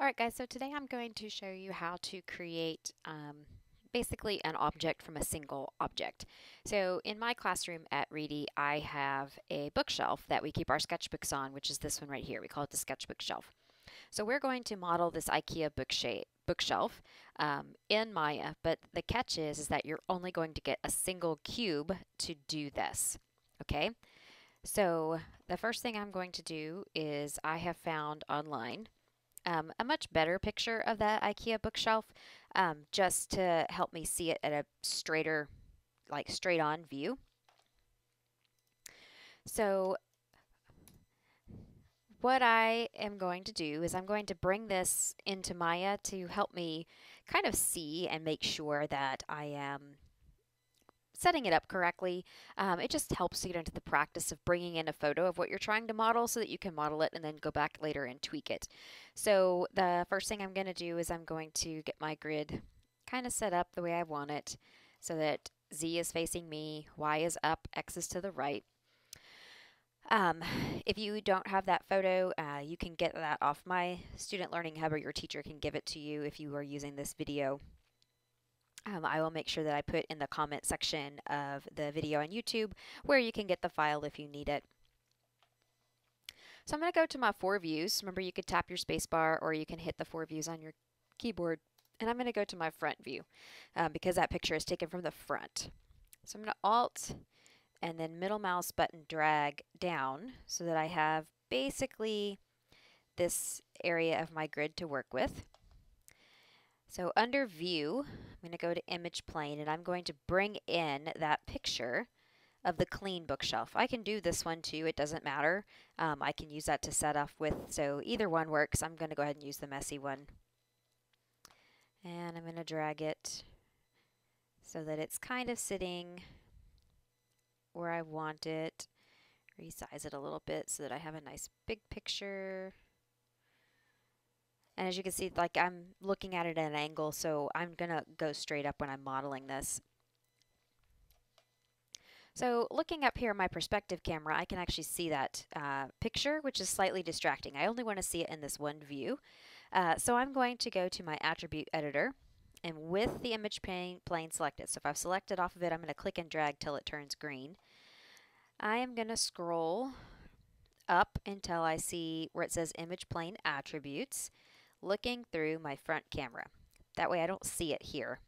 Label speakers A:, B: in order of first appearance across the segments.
A: Alright guys, so today I'm going to show you how to create um, basically an object from a single object. So in my classroom at Reedy, I have a bookshelf that we keep our sketchbooks on, which is this one right here. We call it the sketchbook shelf. So we're going to model this IKEA bookshelf um, in Maya, but the catch is, is that you're only going to get a single cube to do this. Okay, so the first thing I'm going to do is I have found online um, a much better picture of that IKEA bookshelf um, just to help me see it at a straighter, like straight on view. So what I am going to do is I'm going to bring this into Maya to help me kind of see and make sure that I am setting it up correctly. Um, it just helps to get into the practice of bringing in a photo of what you're trying to model so that you can model it and then go back later and tweak it. So the first thing I'm going to do is I'm going to get my grid kind of set up the way I want it so that Z is facing me, Y is up, X is to the right. Um, if you don't have that photo, uh, you can get that off my Student Learning Hub or your teacher can give it to you if you are using this video um, I will make sure that I put in the comment section of the video on YouTube where you can get the file if you need it. So I'm going to go to my four views. Remember you could tap your spacebar or you can hit the four views on your keyboard. And I'm going to go to my front view um, because that picture is taken from the front. So I'm going to Alt and then middle mouse button drag down so that I have basically this area of my grid to work with. So under view, I'm going to go to image plane and I'm going to bring in that picture of the clean bookshelf. I can do this one too, it doesn't matter. Um, I can use that to set off with, so either one works. I'm going to go ahead and use the messy one. And I'm going to drag it so that it's kind of sitting where I want it. Resize it a little bit so that I have a nice big picture. And as you can see, like I'm looking at it at an angle, so I'm going to go straight up when I'm modeling this. So looking up here in my perspective camera, I can actually see that uh, picture, which is slightly distracting. I only want to see it in this one view. Uh, so I'm going to go to my attribute editor, and with the image plane, plane selected, so if I've selected off of it, I'm going to click and drag till it turns green. I am going to scroll up until I see where it says image plane attributes looking through my front camera. That way I don't see it here.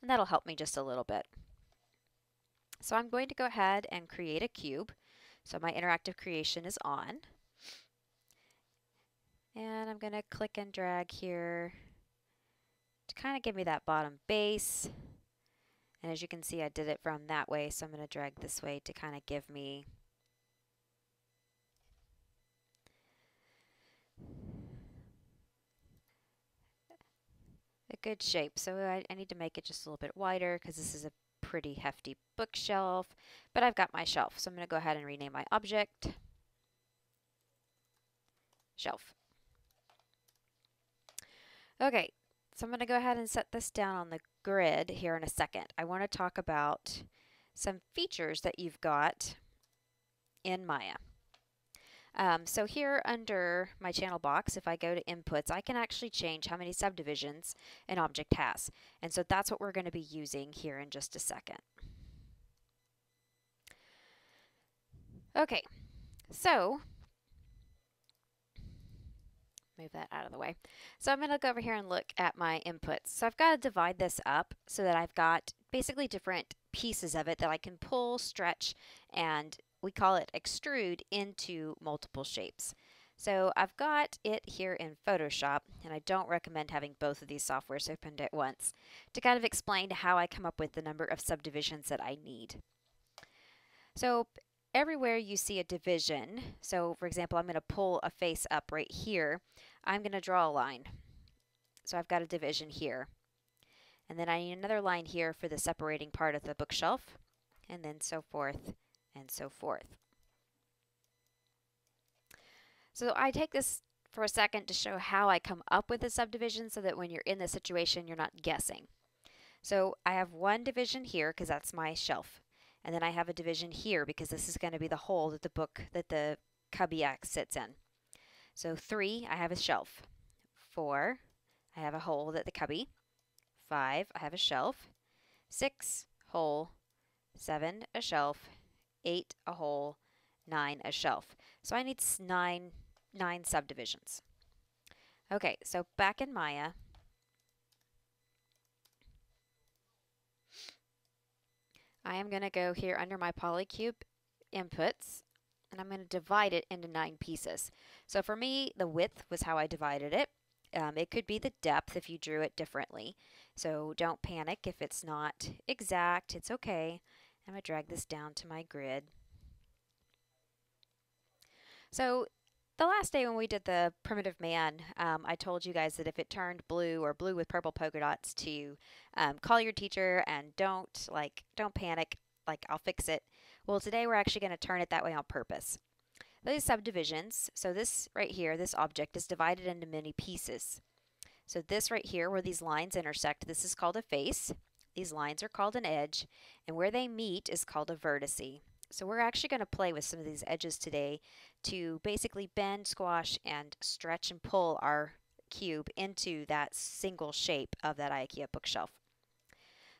A: And that'll help me just a little bit. So I'm going to go ahead and create a cube. So my interactive creation is on. And I'm going to click and drag here to kind of give me that bottom base. And as you can see, I did it from that way, so I'm going to drag this way to kind of give me a good shape. So I, I need to make it just a little bit wider because this is a pretty hefty bookshelf, but I've got my shelf. So I'm going to go ahead and rename my object shelf. Okay, so I'm going to go ahead and set this down on the grid here in a second. I want to talk about some features that you've got in Maya. Um, so here under my channel box, if I go to inputs, I can actually change how many subdivisions an object has. And so that's what we're going to be using here in just a second. Okay, so move that out of the way. So I'm going to go over here and look at my inputs. So I've got to divide this up so that I've got basically different pieces of it that I can pull, stretch, and we call it extrude into multiple shapes. So I've got it here in Photoshop, and I don't recommend having both of these softwares opened at once, to kind of explain how I come up with the number of subdivisions that I need. So everywhere you see a division, so for example, I'm going to pull a face up right here, I'm going to draw a line. So I've got a division here. And then I need another line here for the separating part of the bookshelf, and then so forth and so forth. So I take this for a second to show how I come up with a subdivision so that when you're in this situation, you're not guessing. So I have one division here because that's my shelf. And then I have a division here because this is going to be the hole that the book, that the cubby X sits in. So three, I have a shelf. Four, I have a hole that the cubby. Five, I have a shelf. Six, hole. Seven, a shelf. Eight, a hole. Nine, a shelf. So I need nine, nine subdivisions. Okay, so back in Maya, I am going to go here under my polycube inputs and I'm going to divide it into nine pieces. So for me, the width was how I divided it. Um, it could be the depth if you drew it differently. So don't panic if it's not exact. It's okay. I'm going to drag this down to my grid. So the last day when we did the primitive man, um, I told you guys that if it turned blue or blue with purple polka dots to um, call your teacher and don't like don't panic, like I'll fix it. Well, today we're actually going to turn it that way on purpose. These subdivisions, so this right here, this object is divided into many pieces. So this right here where these lines intersect, this is called a face. These lines are called an edge, and where they meet is called a vertice. So we're actually going to play with some of these edges today to basically bend, squash, and stretch and pull our cube into that single shape of that IKEA bookshelf.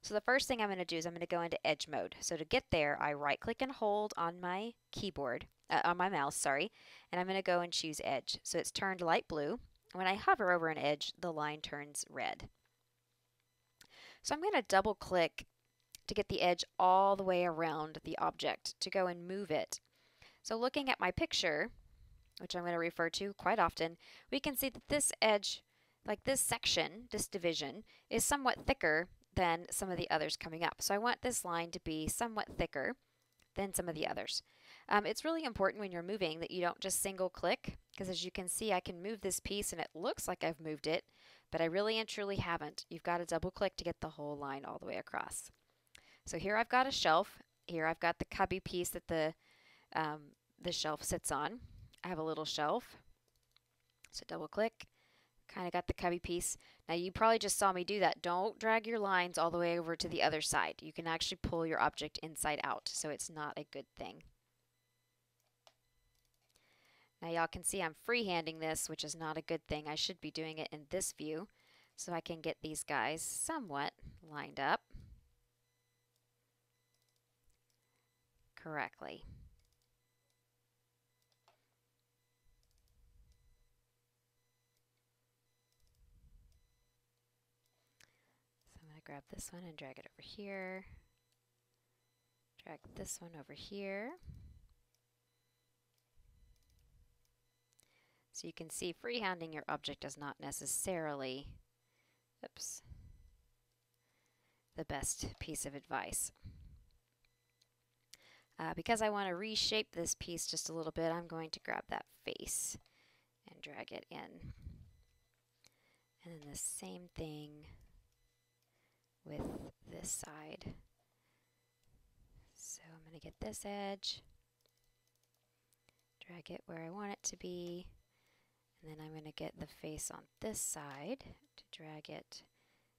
A: So the first thing I'm going to do is I'm going to go into edge mode. So to get there, I right click and hold on my keyboard, uh, on my mouse, sorry, and I'm going to go and choose edge. So it's turned light blue. When I hover over an edge, the line turns red. So I'm going to double click to get the edge all the way around the object to go and move it. So looking at my picture, which I'm going to refer to quite often, we can see that this edge, like this section, this division, is somewhat thicker than some of the others coming up. So I want this line to be somewhat thicker than some of the others. Um, it's really important when you're moving that you don't just single click because as you can see I can move this piece and it looks like I've moved it but I really and truly haven't. You've got to double click to get the whole line all the way across. So here I've got a shelf. Here I've got the cubby piece that the, um, the shelf sits on. I have a little shelf. So double click kind of got the cubby piece. Now you probably just saw me do that. Don't drag your lines all the way over to the other side. You can actually pull your object inside out, so it's not a good thing. Now y'all can see I'm freehanding this, which is not a good thing. I should be doing it in this view so I can get these guys somewhat lined up correctly. So I'm going to grab this one and drag it over here. Drag this one over here. So you can see freehanding your object is not necessarily, oops, the best piece of advice. Uh, because I want to reshape this piece just a little bit, I'm going to grab that face and drag it in. And then the same thing with this side. So I'm going to get this edge, drag it where I want it to be, and then I'm going to get the face on this side to drag it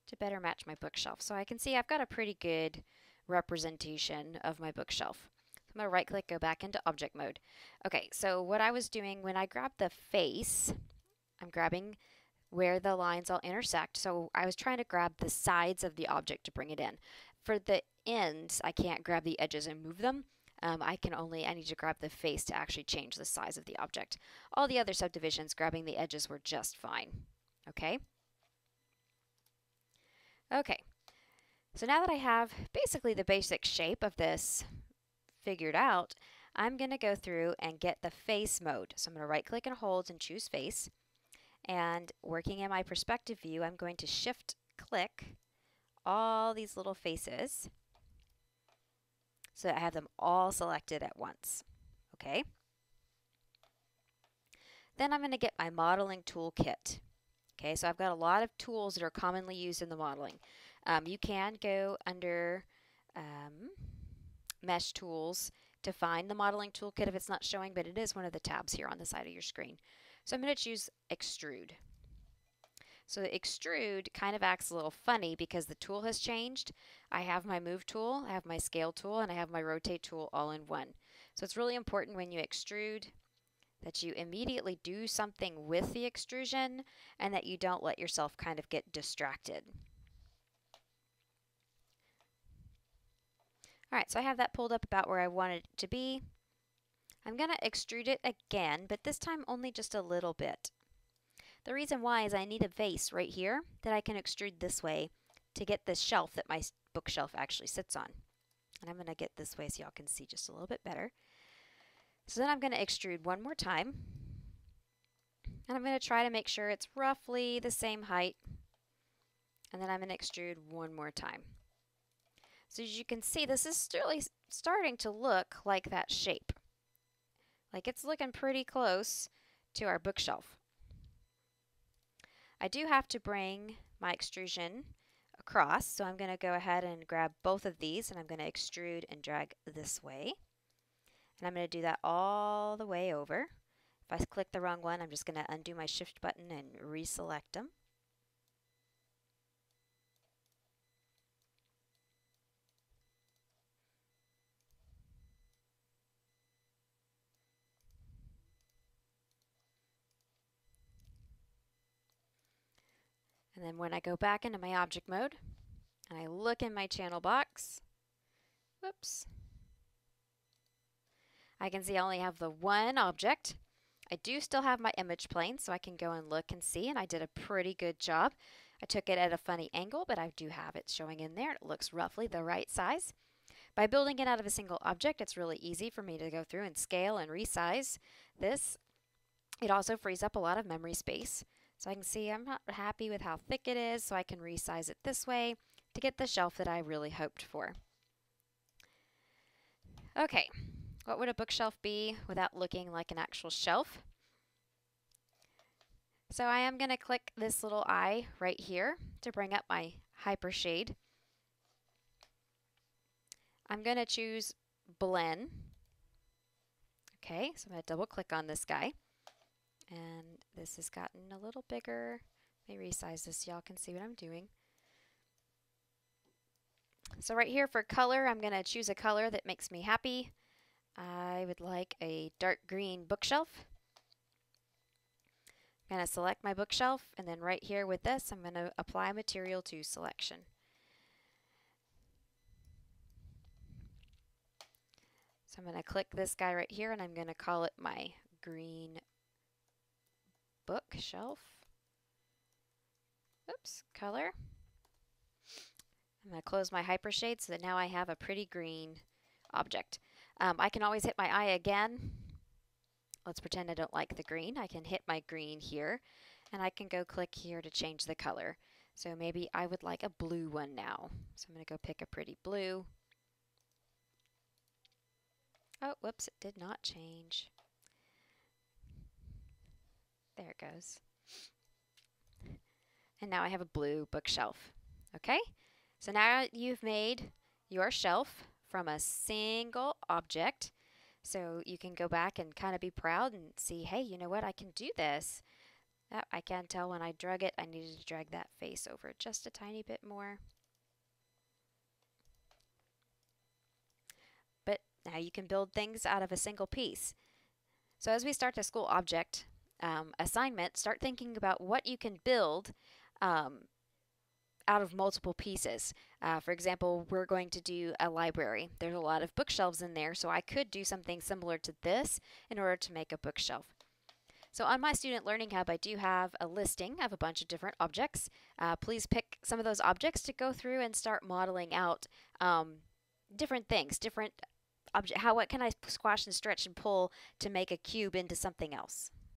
A: to better match my bookshelf. So I can see I've got a pretty good representation of my bookshelf. I'm going to right click, go back into object mode. Okay, so what I was doing when I grabbed the face, I'm grabbing where the lines all intersect. So I was trying to grab the sides of the object to bring it in. For the ends, I can't grab the edges and move them. Um, I can only, I need to grab the face to actually change the size of the object. All the other subdivisions, grabbing the edges were just fine. Okay? Okay. So now that I have basically the basic shape of this figured out, I'm going to go through and get the face mode. So I'm going to right click and hold and choose face. And working in my perspective view, I'm going to shift click all these little faces so I have them all selected at once. Okay. Then I'm going to get my modeling toolkit. Okay, so I've got a lot of tools that are commonly used in the modeling. Um, you can go under um, Mesh Tools to find the modeling toolkit if it's not showing, but it is one of the tabs here on the side of your screen. So I'm going to choose extrude. So the extrude kind of acts a little funny because the tool has changed. I have my move tool, I have my scale tool, and I have my rotate tool all in one. So it's really important when you extrude that you immediately do something with the extrusion and that you don't let yourself kind of get distracted. All right, so I have that pulled up about where I want it to be. I'm going to extrude it again, but this time only just a little bit. The reason why is I need a face right here that I can extrude this way to get this shelf that my bookshelf actually sits on. And I'm going to get this way so y'all can see just a little bit better. So then I'm going to extrude one more time. And I'm going to try to make sure it's roughly the same height. And then I'm going to extrude one more time. So as you can see, this is really starting to look like that shape. Like it's looking pretty close to our bookshelf. I do have to bring my extrusion across, so I'm going to go ahead and grab both of these and I'm going to extrude and drag this way. And I'm going to do that all the way over. If I click the wrong one, I'm just going to undo my shift button and reselect them. And then when I go back into my object mode and I look in my channel box, whoops, I can see I only have the one object. I do still have my image plane, so I can go and look and see, and I did a pretty good job. I took it at a funny angle, but I do have it showing in there. It looks roughly the right size. By building it out of a single object, it's really easy for me to go through and scale and resize this. It also frees up a lot of memory space. So I can see I'm not happy with how thick it is, so I can resize it this way to get the shelf that I really hoped for. Okay, what would a bookshelf be without looking like an actual shelf? So I am going to click this little eye right here to bring up my hypershade. I'm going to choose Blinn. Okay, so I'm going to double click on this guy. And this has gotten a little bigger. Let me resize this so y'all can see what I'm doing. So right here for color, I'm going to choose a color that makes me happy. I would like a dark green bookshelf. I'm going to select my bookshelf and then right here with this I'm going to apply material to selection. So I'm going to click this guy right here and I'm going to call it my green bookshelf. Oops, color. I'm going to close my hypershade so that now I have a pretty green object. Um, I can always hit my eye again. Let's pretend I don't like the green. I can hit my green here and I can go click here to change the color. So maybe I would like a blue one now. So I'm going to go pick a pretty blue. Oh, whoops, it did not change. There it goes. And now I have a blue bookshelf. Okay, so now you've made your shelf from a single object. So you can go back and kind of be proud and see, hey, you know what, I can do this. That I can tell when I drag it, I needed to drag that face over just a tiny bit more. But now you can build things out of a single piece. So as we start the school object, um, assignment, start thinking about what you can build um, out of multiple pieces. Uh, for example, we're going to do a library. There's a lot of bookshelves in there, so I could do something similar to this in order to make a bookshelf. So on my Student Learning Hub, I do have a listing of a bunch of different objects. Uh, please pick some of those objects to go through and start modeling out um, different things, different object. How what can I squash and stretch and pull to make a cube into something else?